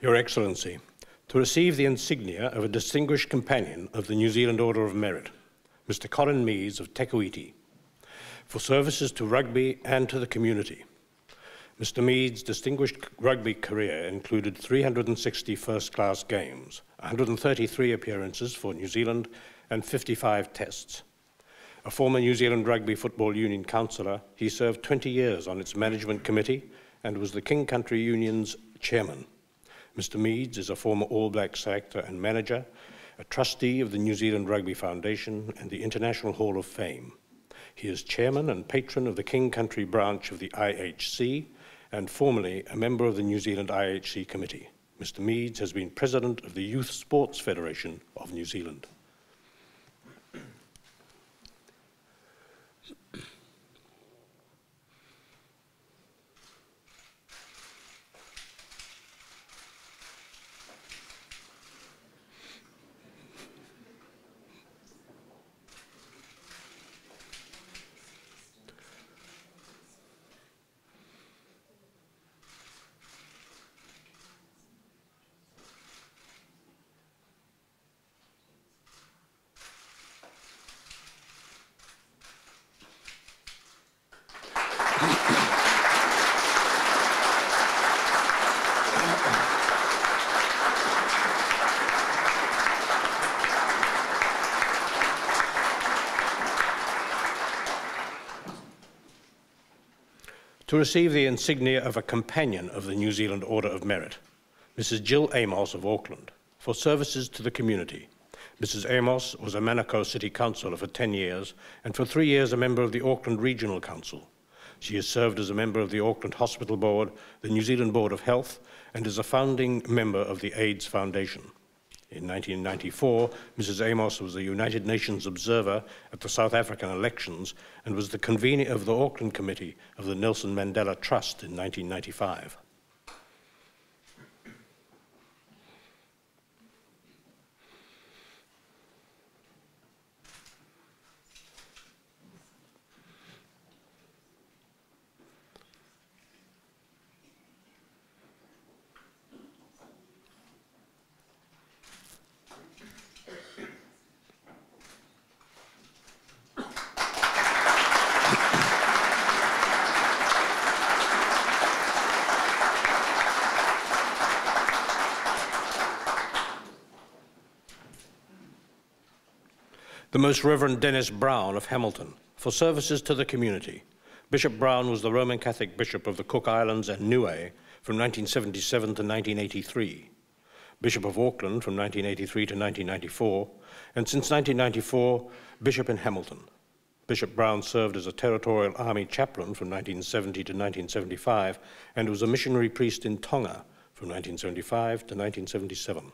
Your Excellency, to receive the insignia of a distinguished companion of the New Zealand Order of Merit, Mr. Colin Meads of Te Kuiti, for services to rugby and to the community. Mr. Meads' distinguished rugby career included 360 first-class games, 133 appearances for New Zealand, and 55 tests. A former New Zealand Rugby Football Union councillor, he served 20 years on its management committee and was the King Country Union's chairman. Mr. Meads is a former All Black selector and manager, a trustee of the New Zealand Rugby Foundation and the International Hall of Fame. He is chairman and patron of the King Country branch of the IHC and formerly a member of the New Zealand IHC committee. Mr. Meads has been president of the Youth Sports Federation of New Zealand. To receive the insignia of a companion of the New Zealand Order of Merit, Mrs. Jill Amos of Auckland, for services to the community. Mrs. Amos was a Manukau City Councillor for 10 years and for three years a member of the Auckland Regional Council. She has served as a member of the Auckland Hospital Board, the New Zealand Board of Health, and is a founding member of the AIDS Foundation. In 1994, Mrs. Amos was a United Nations observer at the South African elections and was the convener of the Auckland Committee of the Nelson Mandela Trust in 1995. The Most Reverend Denis Browne of Hamilton, for services to the community. Bishop Browne was the Roman Catholic Bishop of the Cook Islands and Niue from 1977 to 1983, Bishop of Auckland from 1983 to 1994, and since 1994, Bishop in Hamilton. Bishop Browne served as a Territorial Army chaplain from 1970 to 1975 and was a missionary priest in Tonga from 1975 to 1977.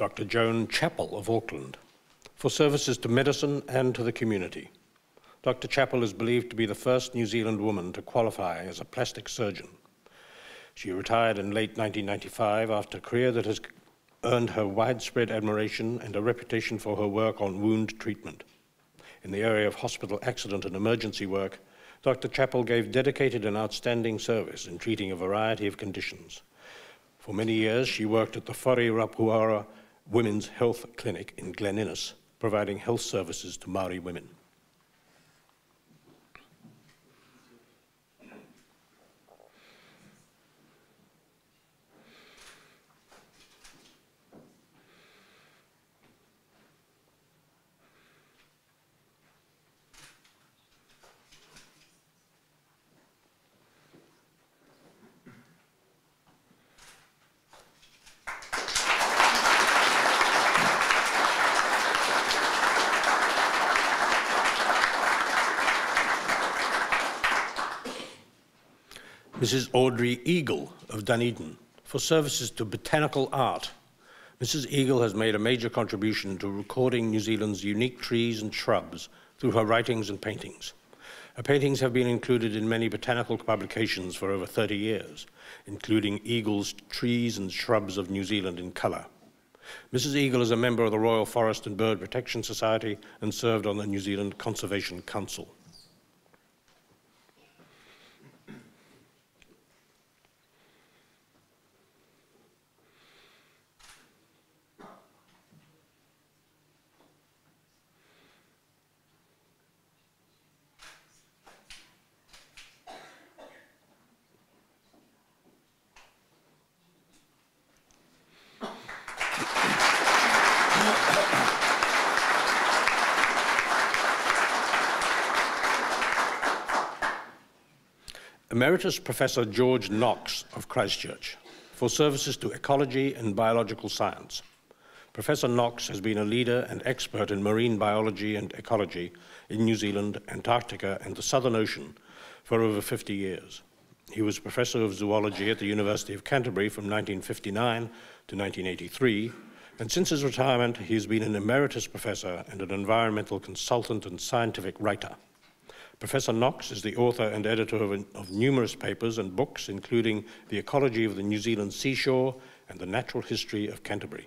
Dr. Joan Chapple of Auckland, for services to medicine and to the community. Dr. Chapple is believed to be the first New Zealand woman to qualify as a plastic surgeon. She retired in late 1995 after a career that has earned her widespread admiration and a reputation for her work on wound treatment. In the area of hospital accident and emergency work, Dr. Chapple gave dedicated and outstanding service in treating a variety of conditions. For many years, she worked at the Whare Rapuara Women's Health Clinic in Glen Innes, providing health services to Maori women. Mrs. Audrey Eagle of Dunedin for services to botanical art. Mrs. Eagle has made a major contribution to recording New Zealand's unique trees and shrubs through her writings and paintings. Her paintings have been included in many botanical publications for over 30 years, including Eagle's Trees and Shrubs of New Zealand in Colour. Mrs. Eagle is a member of the Royal Forest and Bird Protection Society and served on the New Zealand Conservation Council. Emeritus Professor George Knox of Christchurch for services to ecology and biological science. Professor Knox has been a leader and expert in marine biology and ecology in New Zealand, Antarctica, and the Southern Ocean for over 50 years. He was professor of zoology at the University of Canterbury from 1959 to 1983, and since his retirement, he has been an emeritus professor and an environmental consultant and scientific writer. Professor Knox is the author and editor of, of, numerous papers and books, including The Ecology of the New Zealand Seashore and The Natural History of Canterbury.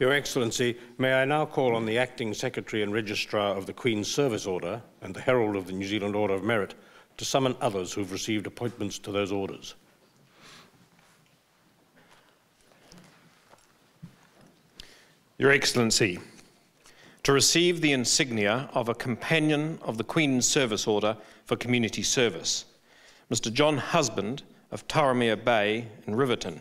Your Excellency, may I now call on the Acting Secretary and Registrar of the Queen's Service Order and the Herald of the New Zealand Order of Merit to summon others who've received appointments to those orders. Your Excellency, to receive the insignia of a Companion of the Queen's Service Order for Community Service, Mr John Husband of Taramea Bay in Riverton.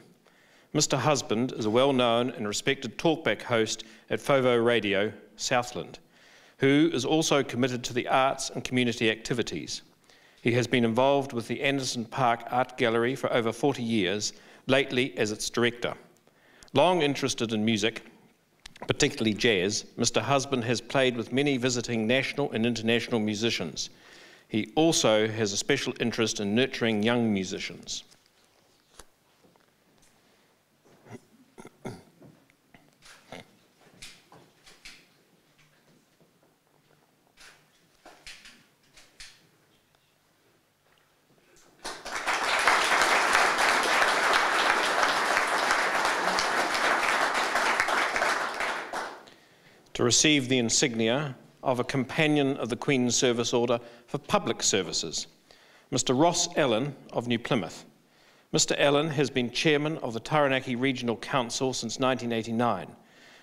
Mr. Husband is a well known and respected talkback host at Foveaux Radio, Southland, who is also committed to the arts and community activities. He has been involved with the Anderson Park Art Gallery for over 40 years, lately as its director. Long interested in music, particularly jazz, Mr. Husband has played with many visiting national and international musicians. He also has a special interest in nurturing young musicians. To receive the insignia of a Companion of the Queen's Service Order for Public Services, Mr Ross Allen of New Plymouth. Mr Allen has been chairman of the Taranaki Regional Council since 1989.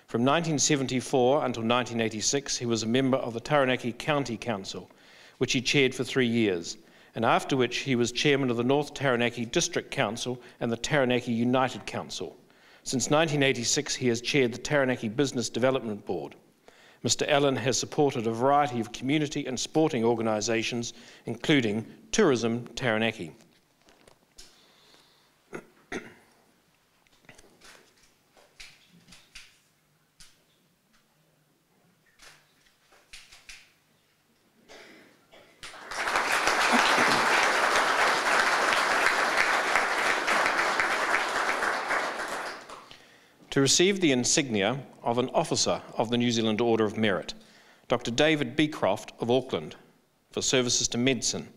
From 1974 until 1986, he was a member of the Taranaki County Council, which he chaired for three years, and after which he was chairman of the North Taranaki District Council and the Taranaki United Council. Since 1986, he has chaired the Taranaki Business Development Board. Mr. Allen has supported a variety of community and sporting organisations, including Tourism Taranaki. To receive the insignia of an officer of the New Zealand Order of Merit, Dr. David Becroft of Auckland, for services to medicine.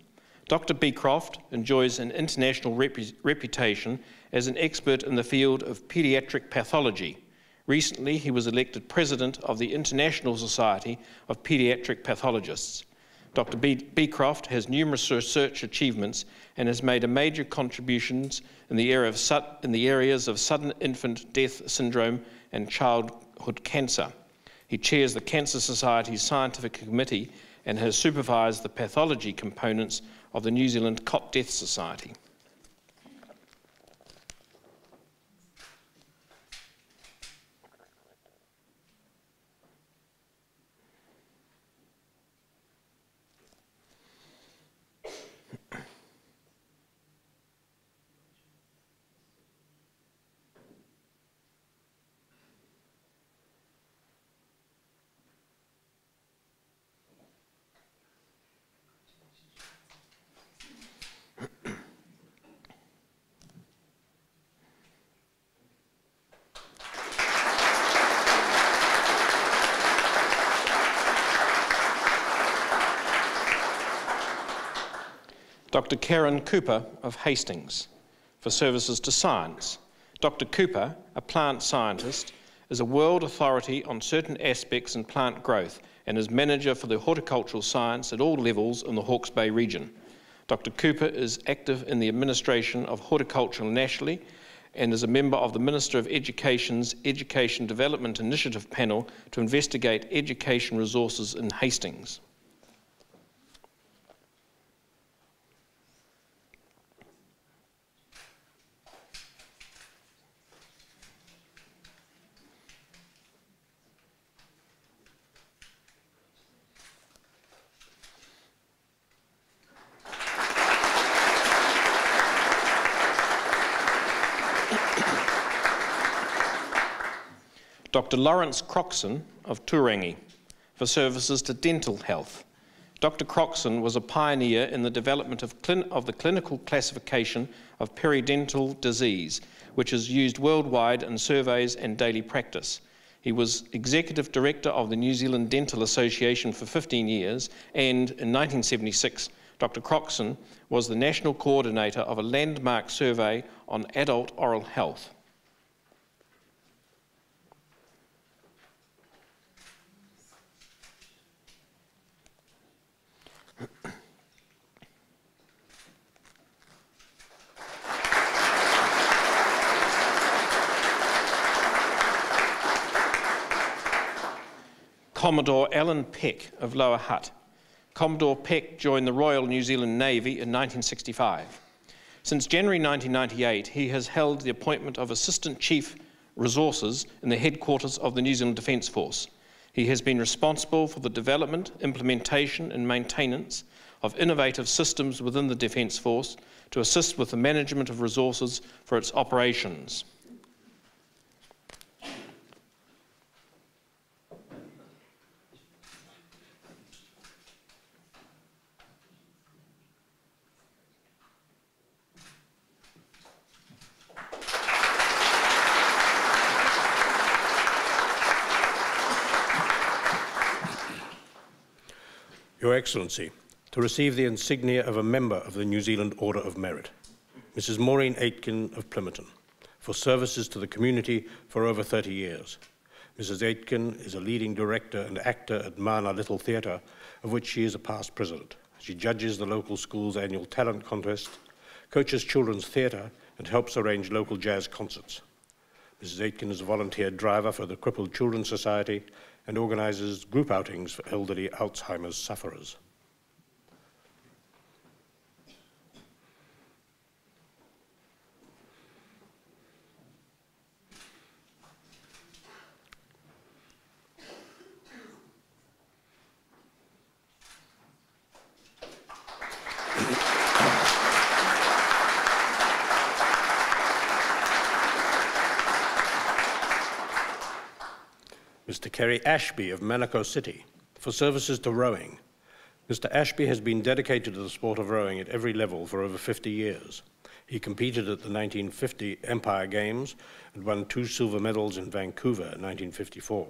Dr. Becroft enjoys an international rep reputation as an expert in the field of pediatric pathology. Recently, he was elected president of the International Society of Pediatric Pathologists. Dr. Becroft has numerous research achievements and has made a major contributions in the, area of, in the areas of sudden infant death syndrome and childhood cancer. He chairs the Cancer Society's scientific committee and has supervised the pathology components of the New Zealand Cot Death Society. Dr. Karen Cooper of Hastings for services to science. Dr. Cooper, a plant scientist, is a world authority on certain aspects in plant growth and is manager for the horticultural science at all levels in the Hawke's Bay region. Dr. Cooper is active in the administration of horticulture nationally and is a member of the Minister of Education's Education Development Initiative panel to investigate education resources in Hastings. Dr. Lawrence Croxson of Turangi for services to dental health. Dr. Croxson was a pioneer in the development of, of, the clinical classification of periodontal disease, which is used worldwide in surveys and daily practice. He was executive director of the New Zealand Dental Association for 15 years, and in 1976, Dr. Croxson was the national coordinator of a landmark survey on adult oral health. Commodore Alan Peck of Lower Hutt. Commodore Peck joined the Royal New Zealand Navy in 1965. Since January 1998, he has held the appointment of Assistant Chief Resources in the headquarters of the New Zealand Defence Force. He has been responsible for the development, implementation, and maintenance of innovative systems within the Defence Force to assist with the management of resources for its operations. Excellency, to receive the insignia of a member of the New Zealand Order of Merit, Mrs. Maureen Aitken of Plimmerton, for services to the community for over 30 years. Mrs. Aitken is a leading director and actor at Mana Little Theatre, of which she is a past president. She judges the local school's annual talent contest, coaches children's theatre, and helps arrange local jazz concerts. Mrs. Aitken is a volunteer driver for the Crippled Children's Society and organizes group outings for elderly Alzheimer's sufferers. Mr. Kerry Ashby of Manukau City for services to rowing. Mr. Ashby has been dedicated to the sport of rowing at every level for over 50 years. He competed at the 1950 Empire Games and won two silver medals in Vancouver in 1954.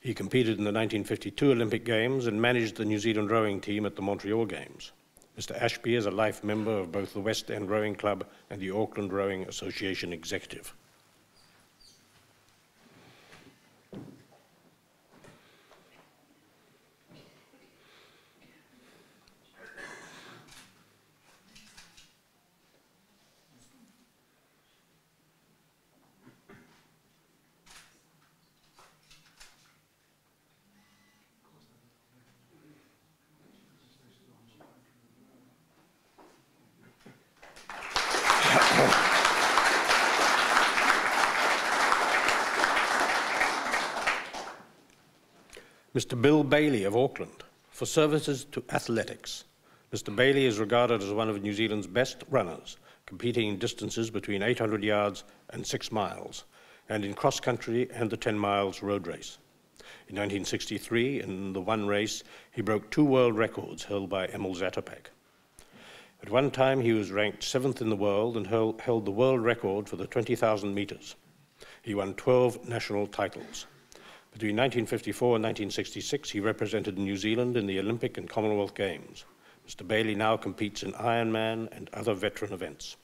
He competed in the 1952 Olympic Games and managed the New Zealand rowing team at the Montreal Games. Mr. Ashby is a life member of both the West End Rowing Club and the Auckland Rowing Association Executive. Mr. Bill Baillie of Auckland for services to athletics. Mr. Baillie is regarded as one of New Zealand's best runners, competing in distances between 800 yards and 6 miles, and in cross country and the 10 miles road race. In 1963, in the one race, he broke two world records held by Emil Zatopek. At one time, he was ranked seventh in the world and held the world record for the 20,000 meters. He won 12 national titles. Between 1954 and 1966, he represented New Zealand in the Olympic and Commonwealth Games. Mr. Baillie now competes in Ironman and other veteran events.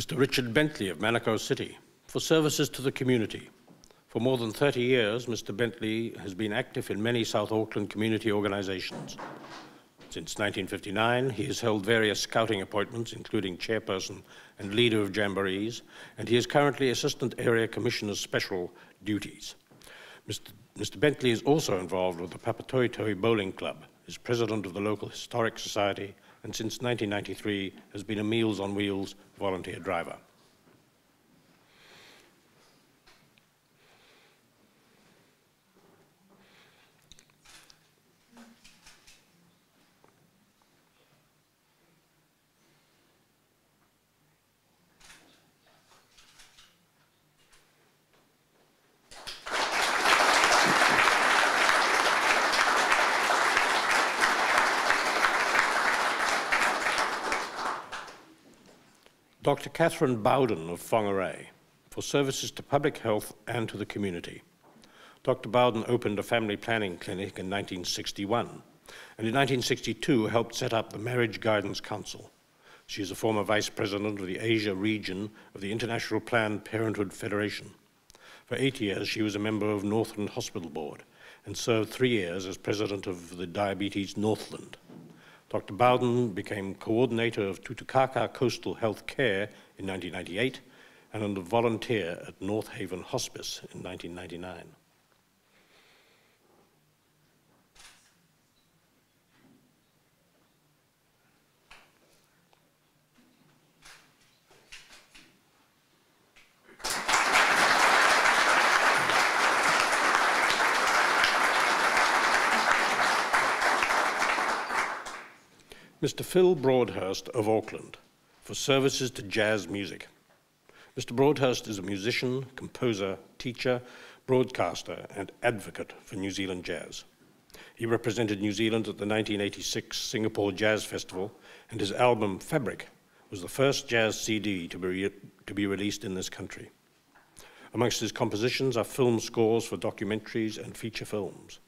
Mr. Richard Bentley of Manukau City for services to the community. For more than 30 years, Mr. Bentley has been active in many South Auckland community organizations. Since 1959, he has held various scouting appointments, including chairperson and leader of jamborees, and he is currently Assistant Area Commissioner Special Duties. Mr. Mr. Bentley is also involved with the Papatoetoe Bowling Club, is president of the local Historic Society, and since 1993 has been a Meals on Wheels volunteer driver. Dr. Katharine Bowden of Whangarei for services to public health and to the community. Dr. Bowden opened a family planning clinic in 1961 and in 1962 helped set up the Marriage Guidance Council. She is a former vice president of the Asia region of the International Planned Parenthood Federation. For eight years, she was a member of Northland Hospital Board and served three years as president of the Diabetes Northland. Dr. Bowden became coordinator of Tutukaka Coastal Health Care in 1998 and a volunteer at North Haven Hospice in 1999. Mr. Phil Broadhurst of Auckland for services to jazz music. Mr. Broadhurst is a musician, composer, teacher, broadcaster, and advocate for New Zealand jazz. He represented New Zealand at the 1986 Singapore Jazz Festival, and his album Fabric was the first jazz CD to be, to be released in this country. Amongst his compositions are film scores for documentaries and feature films.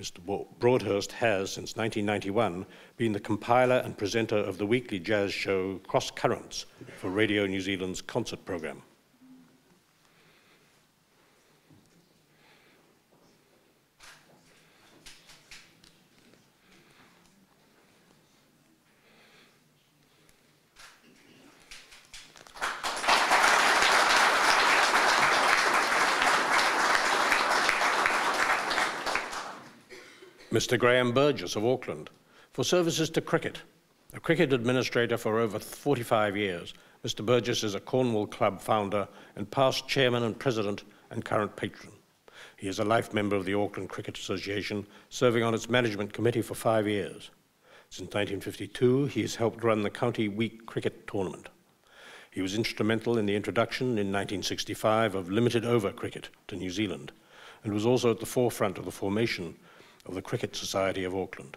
Mr. Broadhurst has, since 1991, been the compiler and presenter of the weekly jazz show Cross Currents for Radio New Zealand's concert programme. Mr. Graham Burgess of Auckland, for services to cricket. A cricket administrator for over 45 years, Mr. Burgess is a Cornwall Club founder and past chairman and president and current patron. He is a life member of the Auckland Cricket Association, serving on its management committee for five years. Since 1952, he has helped run the County Week Cricket Tournament. He was instrumental in the introduction in 1965 of limited over cricket to New Zealand and was also at the forefront of the formation of the Cricket Society of Auckland.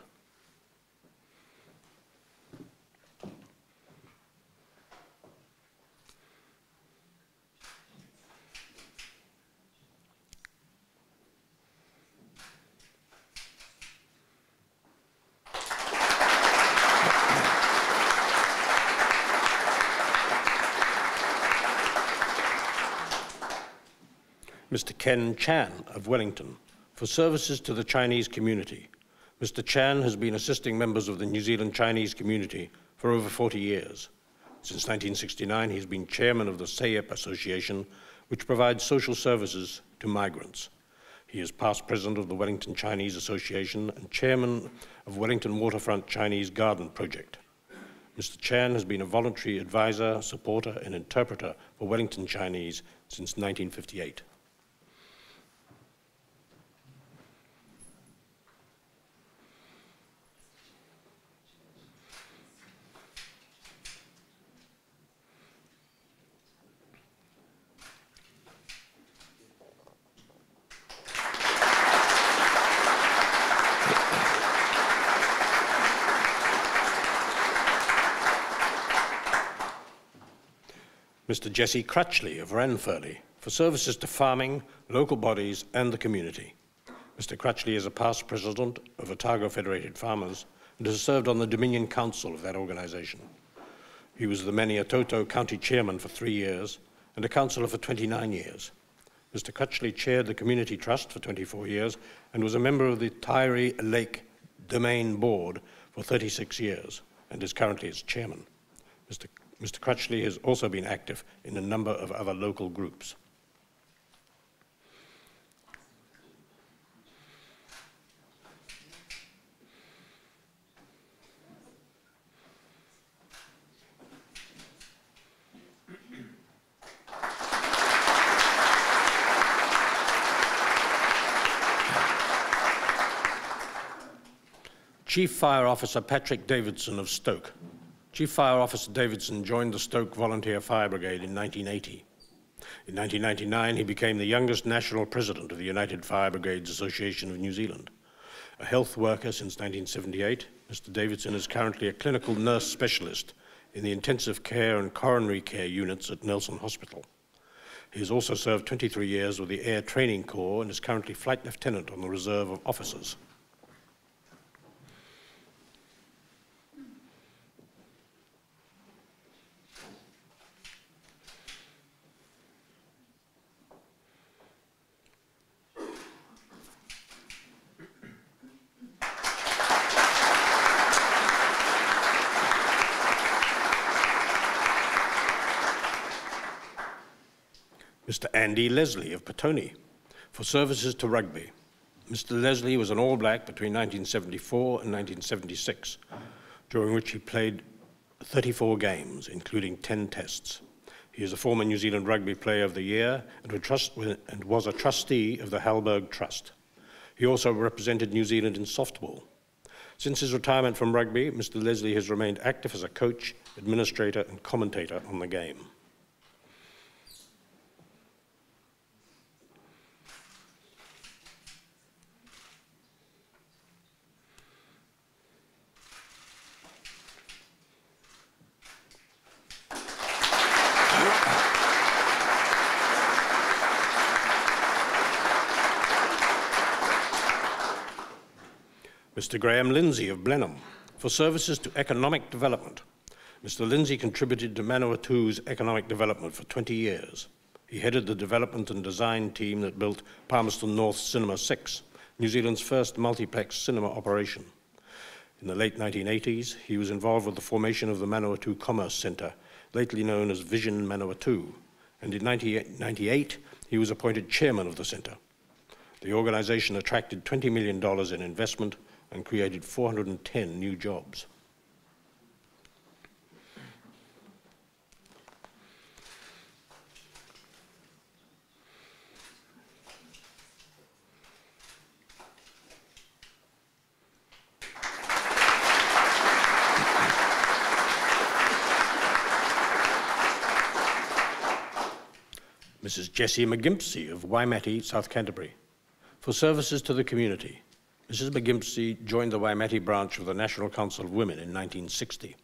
Mr. Ken Chan of Wellington for services to the Chinese community. Mr. Chan has been assisting members of the New Zealand Chinese community for over 40 years. Since 1969, he's been chairman of the SAYEP Association, which provides social services to migrants. He is past president of the Wellington Chinese Association and chairman of Wellington Waterfront Chinese Garden Project. Mr. Chan has been a voluntary advisor, supporter, and interpreter for Wellington Chinese since 1958. Mr. Jesse Crutchley of Ranfurly for services to farming, local bodies, and the community. Mr. Crutchley is a past president of Otago Federated Farmers and has served on the Dominion Council of that organization. He was the Maniototo County Chairman for three years and a councillor for 29 years. Mr. Crutchley chaired the Community Trust for 24 years and was a member of the Taieri Lake Domain Board for 36 years and is currently its chairman. Mr. Mr. Crutchley has also been active in a number of other local groups. Chief Fire Officer Patrick Davidsen of Stoke. Chief Fire Officer Davidsen joined the Stoke Volunteer Fire Brigade in 1980. In 1999, he became the youngest national president of the United Fire Brigades Association of New Zealand. A health worker since 1978, Mr. Davidsen is currently a clinical nurse specialist in the intensive care and coronary care units at Nelson Hospital. He has also served 23 years with the Air Training Corps and is currently Flight Lieutenant on the Reserve of Officers. Mr. Andy Leslie of Petone for services to rugby. Mr. Leslie was an All Black between 1974 and 1976, during which he played 34 games, including 10 tests. He is a former New Zealand Rugby Player of the Year and, was a trustee of the Halberg Trust. He also represented New Zealand in softball. Since his retirement from rugby, Mr. Leslie has remained active as a coach, administrator, and commentator on the game. Mr. Graham Lindsay of Blenheim for services to economic development. Mr. Lindsay contributed to Manawatu's economic development for 20 years. He headed the development and design team that built Palmerston North Cinema 6, New Zealand's first multiplex cinema operation. In the late 1980s, he was involved with the formation of the Manawatu Commerce Centre, lately known as Vision Manawatu, and in 1998, he was appointed chairman of the centre. The organization attracted $20 million in investment and created 410 new jobs. Mrs. Jessie McGimpsey of Waimate, South Canterbury, for services to the community Mrs. McGimpsey joined the Waimate branch of the National Council of Women in 1960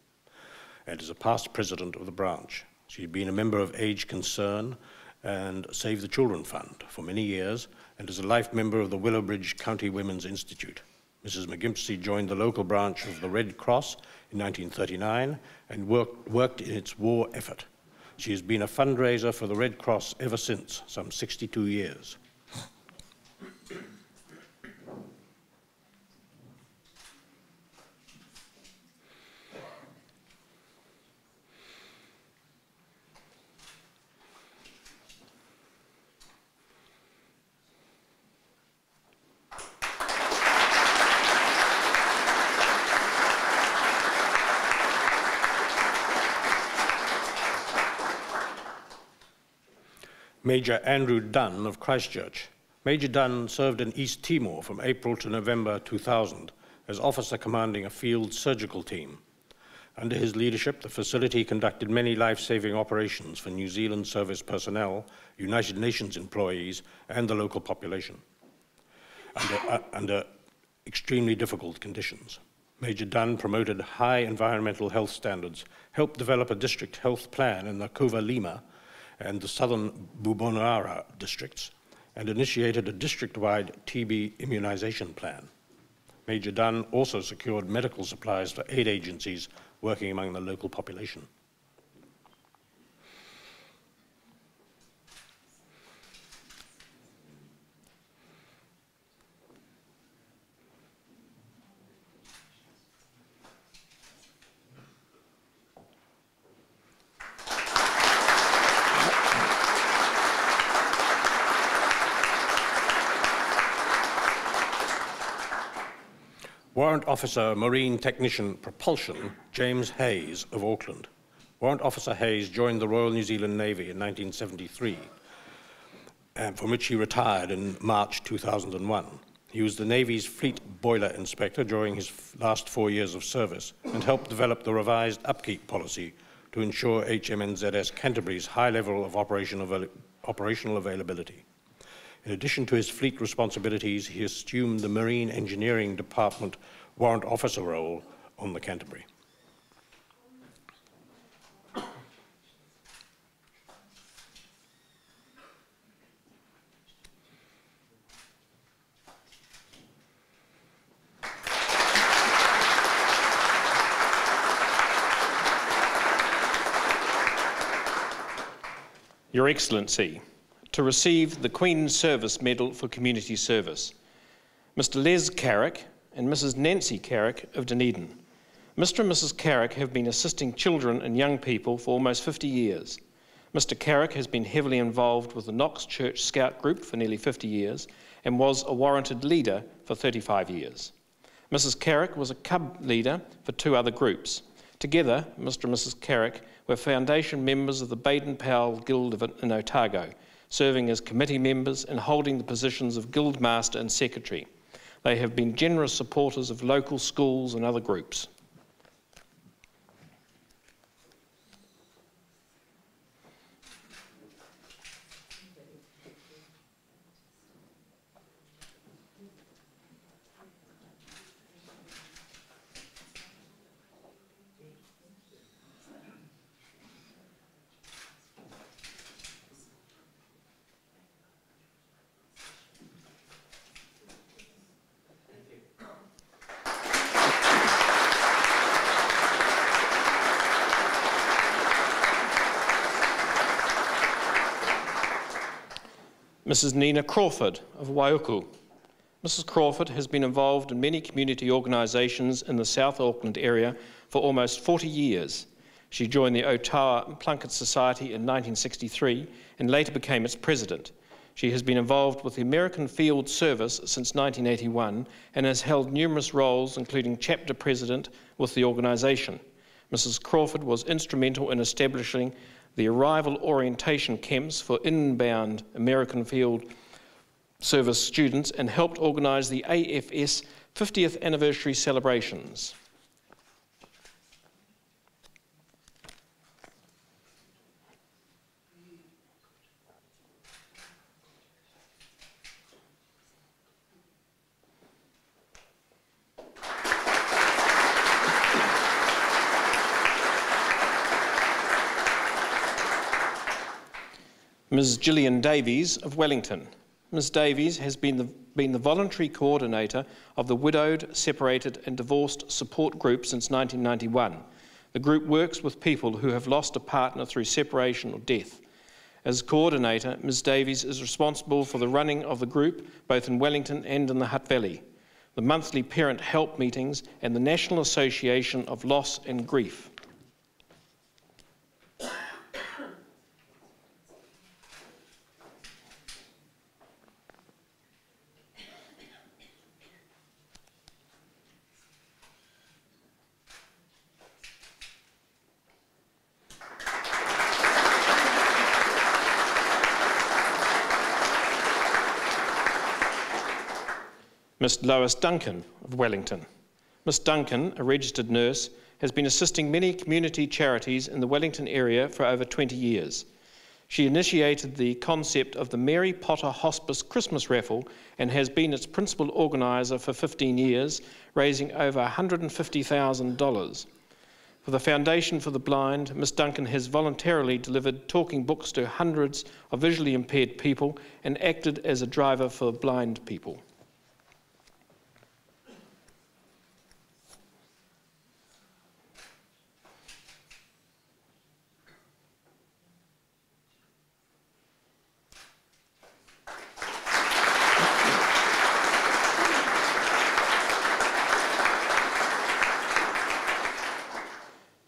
and is a past president of the branch. She's been a member of Age Concern and Save the Children Fund for many years and is a life member of the Willowbridge County Women's Institute. Mrs. McGimpsey joined the local branch of the Red Cross in 1939 and worked, worked in its war effort. She has been a fundraiser for the Red Cross ever since, some 62 years. Major Andrew Dunn of Christchurch. Major Dunn served in East Timor from April to November 2000 as officer commanding a field surgical team. Under his leadership, the facility conducted many life-saving operations for New Zealand service personnel, United Nations employees, and the local population under, uh, under extremely difficult conditions. Major Dunn promoted high environmental health standards, helped develop a district health plan in the Cova Lima and the southern Bobonaro districts, and initiated a district-wide TB immunization plan. Major Dunn also secured medical supplies for aid agencies working among the local population. Warrant Officer Marine Technician Propulsion, James Hayes of Auckland. Warrant Officer Hayes joined the Royal New Zealand Navy in 1973, and uh, from which he retired in March 2001. He was the Navy's fleet boiler inspector during his last four years of service and helped develop the revised upkeep policy to ensure HMNZS Canterbury's high level of operational availability. In addition to his fleet responsibilities, he assumed the Marine Engineering Department warrant officer role on the Canterbury. Your Excellency, to receive the Queen's Service Medal for Community Service. Mr Les Carrick and Mrs Nancye Carrick of Dunedin. Mr and Mrs Carrick have been assisting children and young people for almost 50 years. Mr Carrick has been heavily involved with the Knox Church Scout Group for nearly 50 years and was a warranted leader for 35 years. Mrs Carrick was a cub leader for two other groups. Together, Mr and Mrs Carrick were foundation members of the Baden Powell Guild in Otago, serving as committee members and holding the positions of Guild Master and Secretary. They have been generous supporters of local schools and other groups. Mrs. Nina Crawford of Waiuku. Mrs. Crawford has been involved in many community organisations in the South Auckland area for almost 40 years. She joined the Otaua Plunket Society in 1963 and later became its president. She has been involved with the American Field Service since 1981 and has held numerous roles, including chapter president with the organisation. Mrs. Crawford was instrumental in establishing the arrival orientation camps for inbound American Field Service students and helped organise the AFS 50th anniversary celebrations. Ms. Gillian Davies of Wellington. Ms. Davies has been the, been the voluntary coordinator of the Widowed, Separated and Divorced Support Group since 1991. The group works with people who have lost a partner through separation or death. As coordinator, Ms. Davies is responsible for the running of the group both in Wellington and in the Hutt Valley, the monthly parent help meetings, and the National Association of Loss and Grief. Miss Lois Duncan of Wellington. Miss Duncan, a registered nurse, has been assisting many community charities in the Wellington area for over 20 years. She initiated the concept of the Mary Potter Hospice Christmas Raffle and has been its principal organiser for 15 years, raising over $150,000. For the Foundation for the Blind, Miss Duncan has voluntarily delivered talking books to hundreds of visually impaired people and acted as a driver for blind people.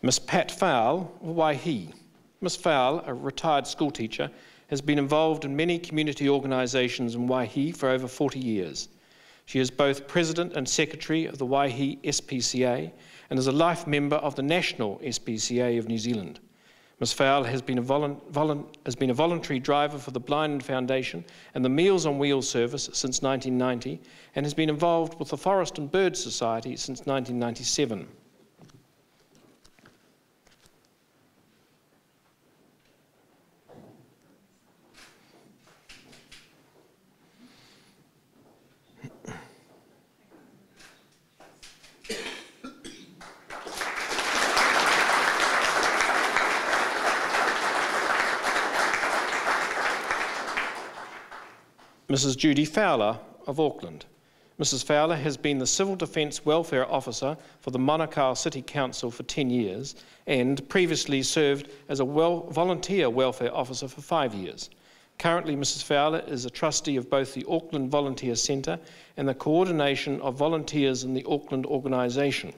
Miss Pat Fowle of Waihi. Miss Fowle, a retired schoolteacher, has been involved in many community organisations in Waihi for over 40 years. She is both president and secretary of the Waihi SPCA and is a life member of the National SPCA of New Zealand. Ms. Fowle has been, has been, a voluntary driver for the Blind Foundation and the Meals on Wheels service since 1990 and has been involved with the Forest and Bird Society since 1997. Mrs. Judy Fowler of Auckland. Mrs. Fowler has been the Civil Defence Welfare Officer for the Manukau City Council for 10 years and previously served as a volunteer welfare officer for five years. Currently, Mrs. Fowler is a trustee of both the Auckland Volunteer Centre and the Coordination of Volunteers in the Auckland Organisation.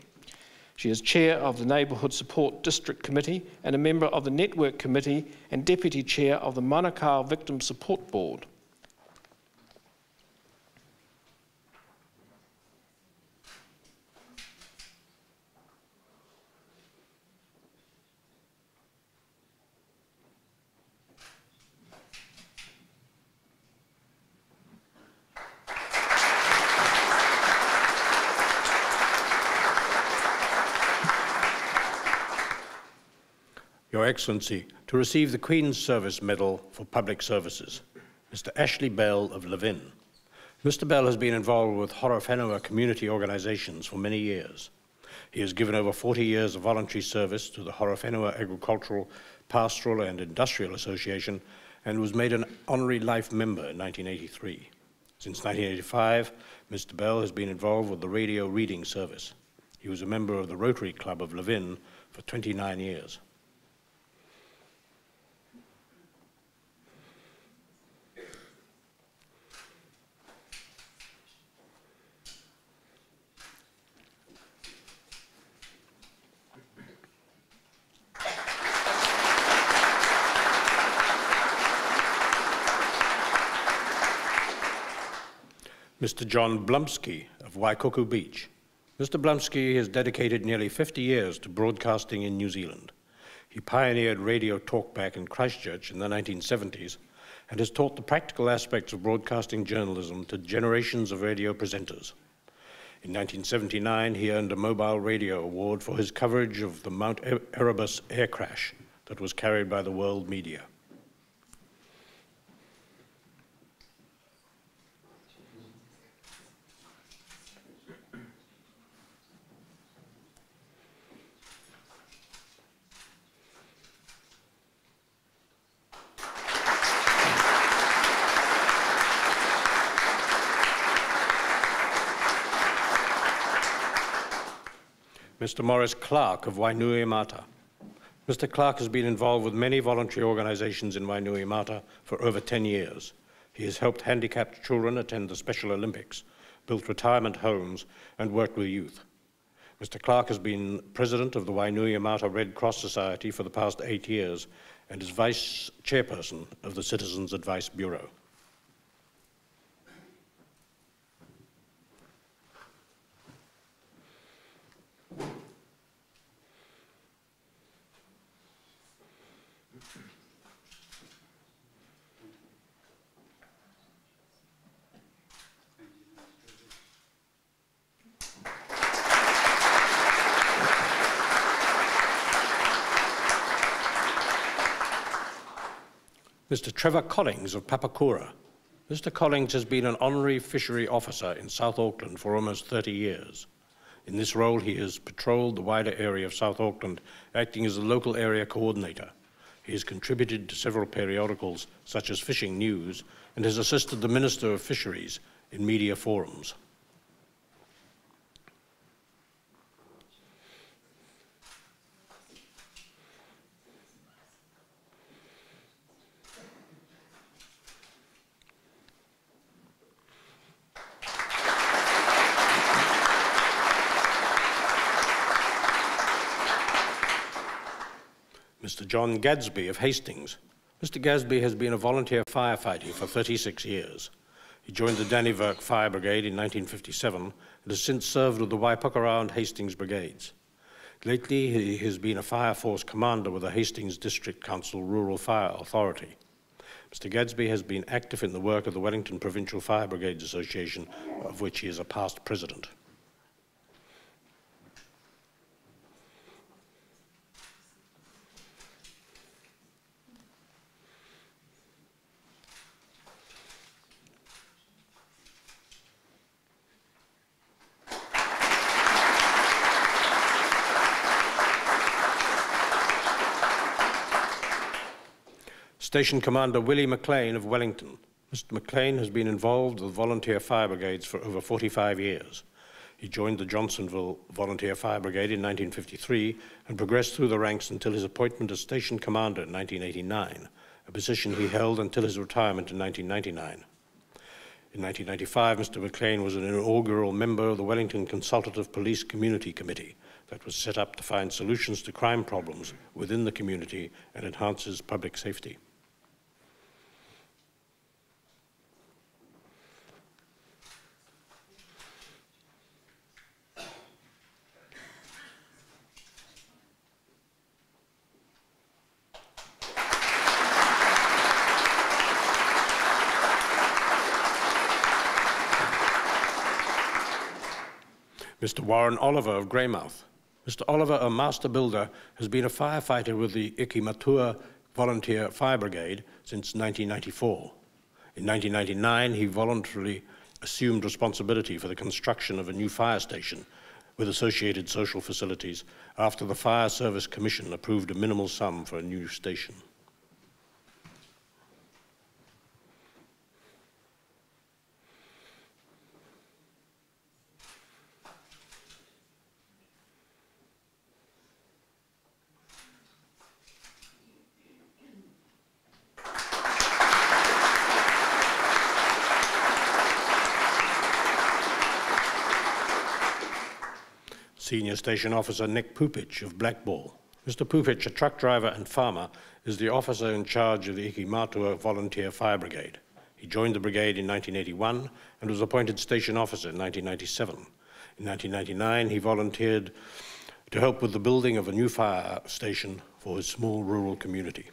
She is chair of the Neighbourhood Support District Committee and a member of the Network Committee and deputy chair of the Manukau Victim Support Board. Your Excellency, to receive the Queen's Service Medal for Public Services, Mr. Ashley Bell of Levin. Mr. Bell has been involved with Horowhenua community organizations for many years. He has given over 40 years of voluntary service to the Horowhenua Agricultural, Pastoral and Industrial Association and was made an honorary life member in 1983. Since 1985, Mr. Bell has been involved with the radio reading service. He was a member of the Rotary Club of Levin for 29 years. Mr. John Blumsky of Waikuku Beach. Mr. Blumsky has dedicated nearly 50 years to broadcasting in New Zealand. He pioneered radio talkback in Christchurch in the 1970s and has taught the practical aspects of broadcasting journalism to generations of radio presenters. In 1979, he earned a Mobil Radio Award for his coverage of the Mount Erebus air crash that was carried by the world media. Mr. Morris Clark of Wainuiomata. Mr. Clark has been involved with many voluntary organizations in Wainuiomata for over 10 years. He has helped handicapped children attend the Special Olympics, built retirement homes, and worked with youth. Mr. Clark has been president of the Wainuiomata Red Cross Society for the past eight years and is vice chairperson of the Citizens Advice Bureau. Mr. Trevor Collings of Papakura. Mr. Collings has been an honorary fishery officer in South Auckland for almost 30 years. In this role, he has patrolled the wider area of South Auckland, acting as the local area coordinator. He has contributed to several periodicals, such as Fishing News, and has assisted the Minister of Fisheries in media forums. Mr. John Gadsby of Hastings. Mr. Gadsby has been a volunteer firefighter for 36 years. He joined the Dannevirke Fire Brigade in 1957 and has since served with the Waipukurau and Hastings Brigades. Lately, he has been a fire force commander with the Hastings District Council Rural Fire Authority. Mr. Gadsby has been active in the work of the Wellington Provincial Fire Brigades Association, of which he is a past president. Station Commander Willie McLean of Wellington. Mr. McLean has been involved with volunteer fire brigades for over 45 years. He joined the Johnsonville Volunteer Fire Brigade in 1953 and progressed through the ranks until his appointment as Station Commander in 1989, a position he held until his retirement in 1999. In 1995, Mr. McLean was an inaugural member of the Wellington Consultative Police Community Committee that was set up to find solutions to crime problems within the community and enhances public safety. Mr. Warren Oliver of Greymouth. Mr. Oliver, a master builder, has been a firefighter with the Ikamatua Volunteer Fire Brigade since 1994. In 1999, he voluntarily assumed responsibility for the construction of a new fire station with associated social facilities after the Fire Service Commission approved a minimal sum for a new station. Station Officer Nick Pupich of Blackball. Mr. Pupich, a truck driver and farmer, is the officer in charge of the Ikamatua Volunteer Fire Brigade. He joined the brigade in 1981 and was appointed station officer in 1997. In 1999, he volunteered to help with the building of a new fire station for his small rural community.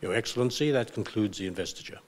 Your Excellency, that concludes the investiture.